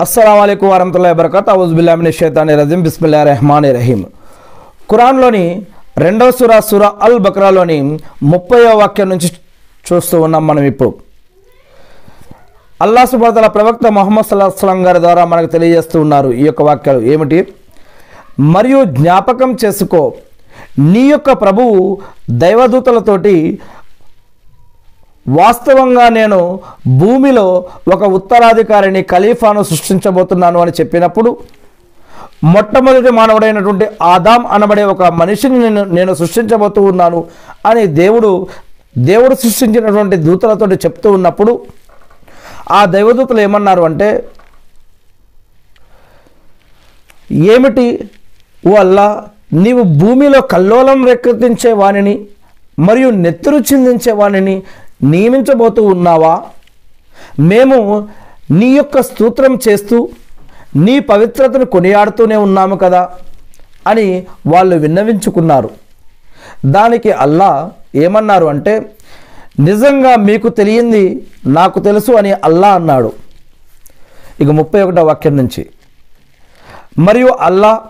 అస్సలం అయికు వరహతుల్లా వబర్కత్ అవుజుబిల్లామిని షైతాని రజీం బిస్మిల్లా రెహమాన్ రహీం ఖురాన్లోని రెండవ సురా సుర అల్ బక్రాలోని ముప్పయో వాక్యం నుంచి చూస్తూ ఉన్నాం మనం ఇప్పుడు. అల్లా సుబాదల ప్రవక్త మొహమ్మద్ సల్లాహం గారి ద్వారా మనకు తెలియజేస్తూ ఉన్నారు ఈ యొక్క వాక్యాలు. ఏమిటి? మరియు జ్ఞాపకం చేసుకో. నీ యొక్క ప్రభువు దైవదూతలతోటి వాస్తవంగా నేను భూమిలో ఒక ఉత్తరాధికారిని ఖలీఫాను సృష్టించబోతున్నాను అని చెప్పినప్పుడు మొట్టమొదటి మానవుడైనటువంటి ఆదాం అనబడే ఒక మనిషిని నేను నేను సృష్టించబోతూ ఉన్నాను అని దేవుడు దేవుడు సృష్టించినటువంటి దూతలతోటి చెప్తూ ఉన్నప్పుడు ఆ దైవదూతలు ఏమన్నారు అంటే ఏమిటి ఓ అల్లా నీవు భూమిలో కల్లోలం రేకెత్తించే వానిని మరియు నెత్తురు చిందించే వానిని నియమించబోతూ ఉన్నావా? మేము నీ యొక్క స్తోత్రం చేస్తూ నీ పవిత్రతను కొనియాడుతూనే ఉన్నాము కదా? అని వాళ్ళు విన్నవించుకున్నారు. దానికి అల్లా ఏమన్నారు అంటే నిజంగా మీకు తెలియంది నాకు తెలుసు అని అల్లా అన్నాడు. ఇక ముప్పై ఒకటో వాక్యం నుంచి. మరియు అల్లా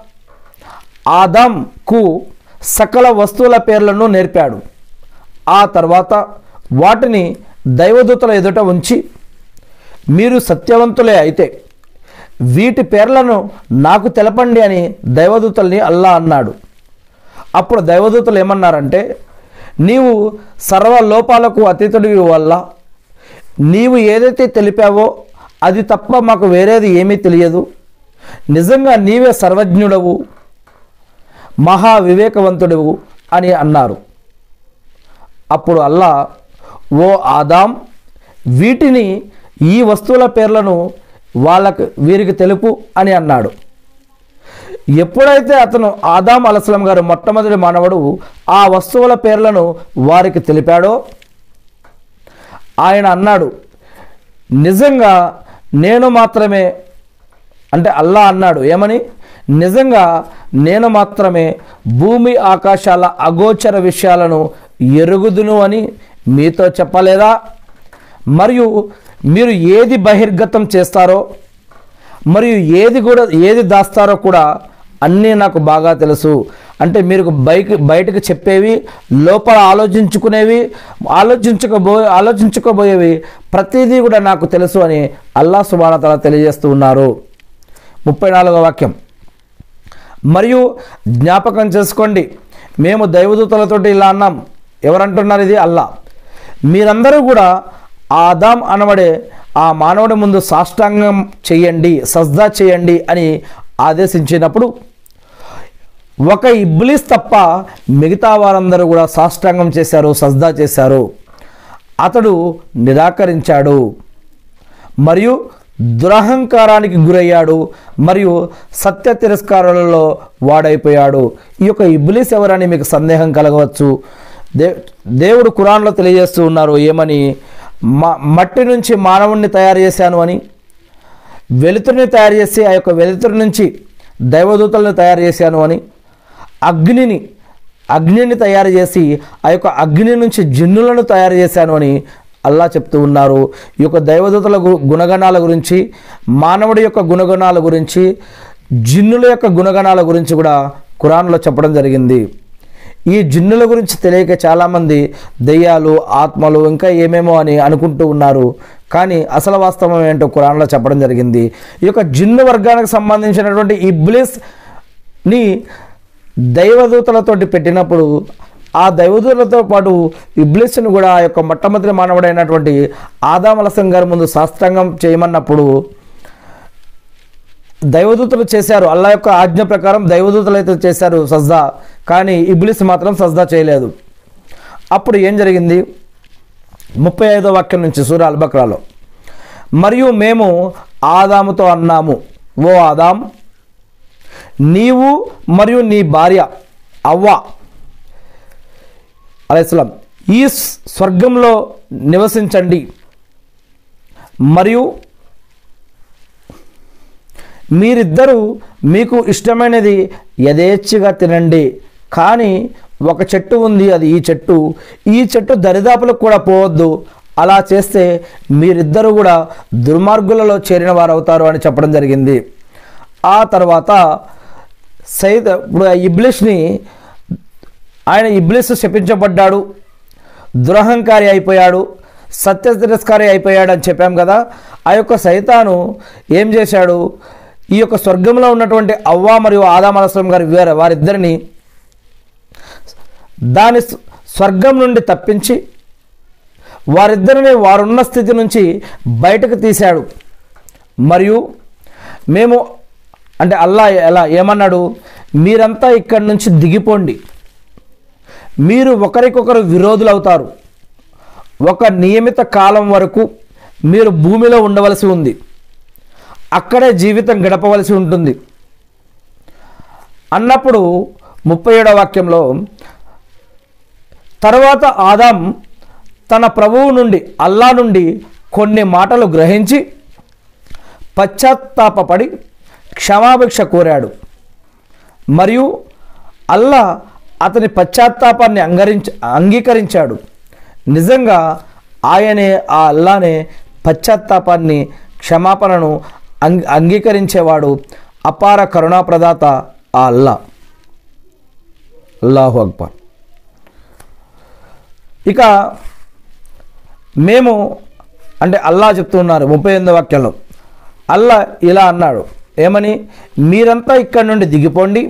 ఆదాంకు సకల వస్తువుల పేర్లను నేర్పాడు. ఆ తర్వాత వాటిని దైవదూతల ఎదుట ఉంచి మీరు సత్యవంతులే అయితే వీటి పేర్లను నాకు తెలపండి అని దైవదూతల్ని అల్లా అన్నాడు. అప్పుడు దైవదూతలు ఏమన్నారంటే నీవు సర్వ లోపాలకు అతీతుడివి వల్ల నీవు ఏదైతే తెలిపావో అది తప్ప మాకు వేరేది ఏమీ తెలియదు. నిజంగా నీవే సర్వజ్ఞుడవు మహా వివేకవంతుడవు అని అన్నారు. అప్పుడు అల్లా ఓ ఆదాం వీటిని ఈ వస్తువుల పేర్లను వాళ్ళకు వీరికి తెలుపు అని అన్నాడు. ఎప్పుడైతే అతను ఆదాం అలస్లం గారు మొట్టమొదటి మానవుడు ఆ వస్తువుల పేర్లను వారికి తెలిపాడో ఆయన అన్నాడు నిజంగా నేను మాత్రమే అంటే అల్లా అన్నాడు. ఏమని? నిజంగా నేను మాత్రమే భూమి ఆకాశాల అగోచర విషయాలను ఎరుగుదును అని మీతో చెప్పలేదా? మరియు మీరు ఏది బహిర్గతం చేస్తారో మరియు ఏది కూడా ఏది దాస్తారో కూడా అన్నీ నాకు బాగా తెలుసు. అంటే మీరు బైక్ బయటకు చెప్పేవి లోపల ఆలోచించుకునేవి ఆలోచించకబో ఆలోచించుకోబోయేవి ప్రతిదీ కూడా నాకు తెలుసు అని అల్లా సుబానతల తెలియజేస్తూ ఉన్నారు. ముప్పై నాలుగో వాక్యం. మరియు జ్ఞాపకం చేసుకోండి మేము దైవదూతలతోటి ఇలా అన్నాం. ఎవరంటున్నారు ఇది? అల్లా. మీరందరూ కూడా ఆదాం అనబడే ఆ మానవుడి ముందు సాష్టాంగం చేయండి సజ్దా చేయండి అని ఆదేశించినప్పుడు ఒక ఇబ్లీస్ తప్ప మిగతా వారందరూ కూడా సాష్టాంగం చేశారు సజ్దా చేశారు. అతడు నిరాకరించాడు. మరియు దురహంకారానికి గురయ్యాడు. మరియు సత్య తిరస్కారాలలో వాడైపోయాడు. ఈ యొక్క ఇబ్లీస్ ఎవరని మీకు సందేహం కలగవచ్చు. దే దేవుడు కురాన్లో తెలియజేస్తూ ఉన్నారు ఏమని? మట్టి నుంచి మానవుణ్ణి తయారు చేశాను అని. వెలుతురిని తయారు చేసి ఆ యొక్క వెలుతురు నుంచి దైవదూతలను తయారు చేశాను అని. అగ్నిని అగ్నిని తయారు చేసి ఆ యొక్క అగ్ని నుంచి జిన్నులను తయారు చేశాను అని అల్లా చెప్తూ ఉన్నారు. ఈ యొక్క దైవదూతల గు- గుణగణాల గురించి మానవుడి యొక్క గుణగణాల గురించి జిన్నుల యొక్క గుణగణాల గురించి కూడా ఖురాన్లో చెప్పడం జరిగింది. ఈ జిన్నుల గురించి తెలియక చాలామంది దెయ్యాలు ఆత్మలు ఇంకా ఏమేమో అని అనుకుంటూ ఉన్నారు. కానీ అసలు వాస్తవం ఏంటో కురాన్లో చెప్పడం జరిగింది. ఈ యొక్క జిన్ను వర్గానికి సంబంధించినటువంటి ఇబ్లిస్ని దైవదూతలతోటి పెట్టినప్పుడు ఆ దైవదూతలతో పాటు ఇబ్లిస్ను కూడా ఆ యొక్క మొట్టమొదటి మానవుడైనటువంటి ఆదామలసం గారి ముందు శాస్త్రంగం చేయమన్నప్పుడు దైవదూతలు చేశారు. అల్లా యొక్క ఆజ్ఞ ప్రకారం దైవదూతలు అయితే చేశారు సజ్జా. కానీ ఇబ్లిస్ మాత్రం సజ్దా చేయలేదు. అప్పుడు ఏం జరిగింది? ముప్పై ఐదో వాక్యం నుంచి సూర్య అల్బక్రాలో మరియు మేము ఆదాముతో అన్నాము ఓ ఆదాం నీవు మరియు నీ భార్య అవ్వ అలైస్లాం ఈ స్వర్గంలో నివసించండి. మరియు మీరిద్దరూ మీకు ఇష్టమైనది యథేచ్ఛగా తినండి. కానీ ఒక చెట్టు ఉంది అది ఈ చెట్టు. ఈ చెట్టు దరిదాపులకు కూడా పోవద్దు. అలా చేస్తే మీరిద్దరూ కూడా దుర్మార్గులలో చేరిన వారు అవుతారు అని చెప్పడం జరిగింది. ఆ తర్వాత సైద్ ఇప్పుడు ఆ ఇబ్లిష్ని ఆయన ఇబ్లిస్ శపించబడ్డాడు. దురహంకారి అయిపోయాడు. సత్య తిరస్కారి అయిపోయాడు అని చెప్పాం కదా. ఆ యొక్క సైతాను ఏం చేశాడు? ఈ యొక్క స్వర్గంలో ఉన్నటువంటి అవ్వా మరియు ఆదామలస్లం గారి వేరే వారిద్దరిని దాని స్వర్గం నుండి తప్పించి వారిద్దరిని వారున్న స్థితి నుంచి బయటకు తీశాడు. మరియు మేము అంటే అల్లా ఎలా ఏమన్నాడు? మీరంతా ఇక్కడి నుంచి దిగిపోండి. మీరు ఒకరికొకరు విరోధులు అవుతారు ఒక నియమిత కాలం వరకు మీరు భూమిలో ఉండవలసి ఉంది. అక్కడే జీవితం గడపవలసి ఉంటుంది. అన్నప్పుడు ముప్పై ఏడో వాక్యంలో తర్వాత ఆదాం తన ప్రభువు నుండి అల్లా నుండి కొన్ని మాటలు గ్రహించి పశ్చాత్తాపపడి క్షమాభిక్ష కోరాడు. మరియు అల్లా అతని పశ్చాత్తాపాన్ని అంగరించ అంగీకరించాడు. నిజంగా ఆయనే ఆ అల్లానే పశ్చాత్తాపాన్ని క్షమాపణను అంగ అంగీకరించేవాడు అపార కరుణాప్రదాత ఆ అల్లా. అల్లాహు అక్బర్. ఇక మేము అంటే అల్లా చెప్తున్నారు ముప్పై ఎనిమిది వాక్యంలో. అల్లా ఇలా అన్నాడు ఏమని? మీరంతా ఇక్కడ నుండి దిగిపోండి.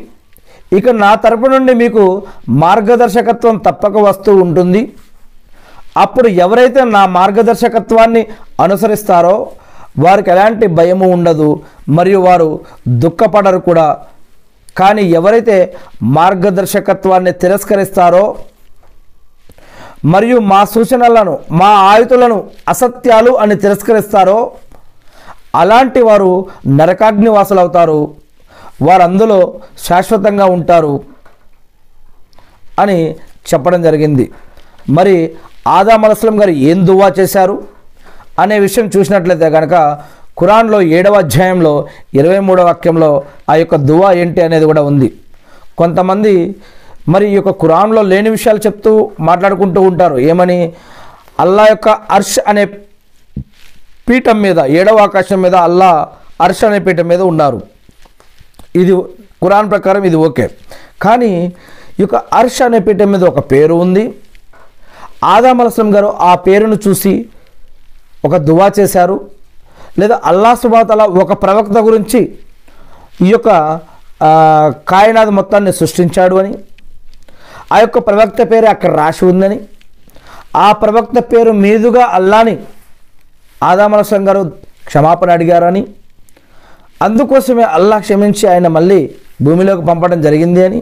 ఇక నా తరపు నుండి మీకు మార్గదర్శకత్వం తప్పక వస్తూ ఉంటుంది. అప్పుడు ఎవరైతే నా మార్గదర్శకత్వాన్ని అనుసరిస్తారో వారికి ఎలాంటి భయము ఉండదు మరియు వారు దుఃఖపడరు కూడా. కానీ ఎవరైతే మార్గదర్శకత్వాన్ని తిరస్కరిస్తారో మరియు మా సూచనలను మా ఆయుతులను అసత్యాలు అని తిరస్కరిస్తారో అలాంటి వారు నరకాగ్నివాసులు అవుతారు వారు అందులో శాశ్వతంగా ఉంటారు అని చెప్పడం జరిగింది. మరి ఆదామలస్లం గారు ఏం దువా చేశారు అనే విషయం చూసినట్లయితే కనుక ఖురాన్లో ఏడవ అధ్యాయంలో ఇరవై మూడవ వాక్యంలో ఆ యొక్క దువా ఏంటి అనేది కూడా ఉంది. కొంతమంది మరి ఈ యొక్క ఖురాన్లో లేని విషయాలు చెప్తూ మాట్లాడుకుంటూ ఉంటారు. ఏమని? అల్లా యొక్క అర్ష్ అనే పీఠం మీద ఏడవ ఆకాశం మీద అల్లా అర్ష్ అనే పీఠం మీద ఉన్నారు. ఇది ఖురాన్ ప్రకారం ఇది ఓకే. కానీ ఈ యొక్క అర్ష్ అనే పీఠం మీద ఒక పేరు ఉంది. ఆదాం అలస్లం గారు ఆ పేరును చూసి ఒక దువా చేశారు. లేదా అల్లా సుబాతల ఒక ప్రవక్త గురించి ఈ యొక్క కాయనాథ్ మొత్తాన్ని సృష్టించాడు అని ఆ యొక్క ప్రవక్త పేరు అక్కడ రాసి ఉందని ఆ ప్రవక్త పేరు మీదుగా అల్లాని ఆదామలసం గారు క్షమాపణ అడిగారని అందుకోసమే అల్లా క్షమించి ఆయన మళ్ళీ భూమిలోకి పంపడం జరిగింది అని.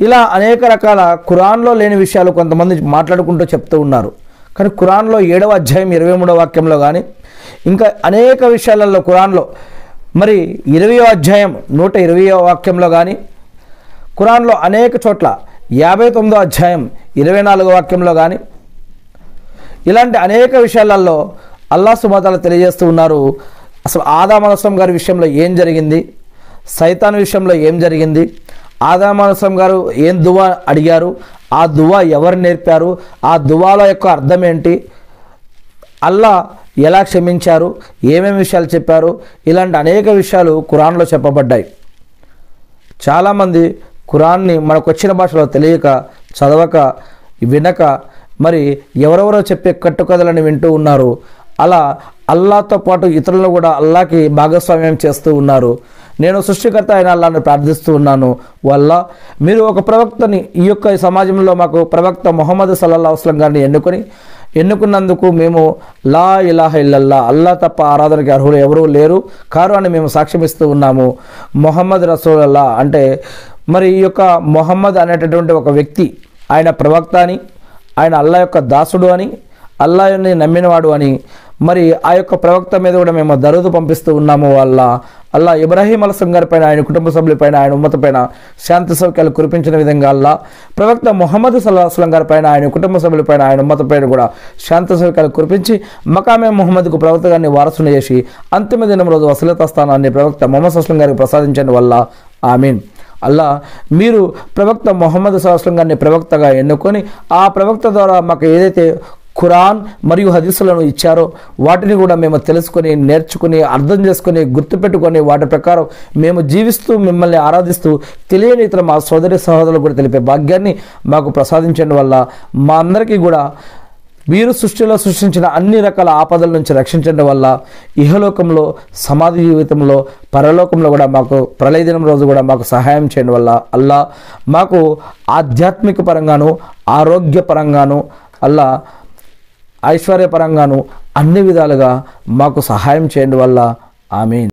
ఇలా అనేక రకాల ఖురాన్లో లేని విషయాలు కొంతమంది మాట్లాడుకుంటూ చెప్తూ ఉన్నారు. కానీ ఖురాన్లో ఏడవ అధ్యాయం ఇరవై మూడవ వాక్యంలో కానీ ఇంకా అనేక విషయాలలో ఖురాన్లో మరి ఇరవయో అధ్యాయం నూట ఇరవయో వాక్యంలో కానీ ఖురాన్లో అనేక చోట్ల యాభై తొమ్మిదో అధ్యాయం ఇరవై నాలుగో వాక్యంలో కానీ ఇలాంటి అనేక విషయాలలో అల్లా సుబాతాలు తెలియజేస్తూ ఉన్నారు. అసలు ఆదామనస్వం గారి విషయంలో ఏం జరిగింది? సైతాన్ విషయంలో ఏం జరిగింది? ఆదామనస్వం గారు ఏం దువా అడిగారు? ఆ దువా ఎవరు నేర్పారు? ఆ దువాల యొక్క అర్థం ఏంటి? అల్లా ఎలా క్షమించారు? ఏమేమి విషయాలు చెప్పారు? ఇలాంటి అనేక విషయాలు ఖురాన్లో చెప్పబడ్డాయి. చాలామంది ఖురాన్ని మనకు వచ్చిన భాషలో తెలియక చదవక వినక మరి ఎవరెవరో చెప్పే కట్టుకథలను వింటూ ఉన్నారు. అలా అల్లాతో పాటు ఇతరులను కూడా అల్లాకి భాగస్వామ్యం చేస్తూ ఉన్నారు. నేను సృష్టికర్త అయిన అల్లాను ప్రార్థిస్తూ ఉన్నాను. వల్ల మీరు ఒక ప్రవక్తని ఈ యొక్క సమాజంలో మాకు ప్రవక్త మొహమ్మద్ సల్లల్లా అస్లం గారిని ఎన్నుకొని ఎన్నుకున్నందుకు మేము లా ఇలాహ ఇల్లల్లా అల్లా తప్ప ఆరాధనకి అర్హులు ఎవరూ లేరు. కారు అని మేము సాక్ష్యమిస్తూ ఉన్నాము. మొహమ్మద్ రసూలల్లా అంటే మరి ఈ యొక్క మొహమ్మద్ అనేటటువంటి ఒక వ్యక్తి ఆయన ప్రవక్త అని ఆయన అల్లా యొక్క దాసుడు అని అల్లాని నమ్మినవాడు అని మరి ఆ యొక్క ప్రవక్త మీద కూడా మేము దరుదు పంపిస్తూ ఉన్నాము వల్ల అల్లా ఇబ్రాహీం అలసం గారి పైన ఆయన కుటుంబ సభ్యులపైన ఆయన ఉమ్మత పైన శాంతి సౌఖ్యాలు కురిపించిన విధంగా అల్లా. ప్రవక్త మొహమ్మద్ సల్లాహస్లం గారి పైన ఆయన కుటుంబ సభ్యులపైన ఆయన ఉమ్మత పైన కూడా శాంతి సౌఖ్యాలు కురిపించి మకామే మొహమ్మద్కు ప్రవక్త గారిని వారసును చేసి అంతిమ దినం రోజు వసలత స్థానాన్ని ప్రవక్త మొహమ్మద్ అస్లం గారికి ప్రసాదించడం వల్ల. ఆమీన్. అల్లా మీరు ప్రవక్త మొహమ్మద్ సల్లాహస్లం గారిని ప్రవక్తగా ఎన్నుకొని ఆ ప్రవక్త ద్వారా మాకు ఏదైతే ఖురాన్ మరియు హదీసులను ఇచ్చారో వాటిని కూడా మేము తెలుసుకొని నేర్చుకుని అర్థం చేసుకొని గుర్తుపెట్టుకొని వాటి ప్రకారం మేము జీవిస్తూ మిమ్మల్ని ఆరాధిస్తూ తెలియని ఇతర మా సోదరి సహోదరులు కూడా తెలిపే భాగ్యాన్ని మాకు ప్రసాదించడం వల్ల మా అందరికీ కూడా వీరు సృష్టిలో సృష్టించిన అన్ని రకాల ఆపదల నుంచి రక్షించడం వల్ల ఇహలోకంలో సమాధి జీవితంలో పరలోకంలో కూడా మాకు ప్రళయ దినం రోజు కూడా మాకు సహాయం చేయడం వల్ల అల్లా మాకు ఆధ్యాత్మిక పరంగాను ఆరోగ్యపరంగాను అల్లా ఐశ్వర్యపరంగాను అన్ని విధాలుగా మాకు సహాయం చేయడం వల్ల. ఆమె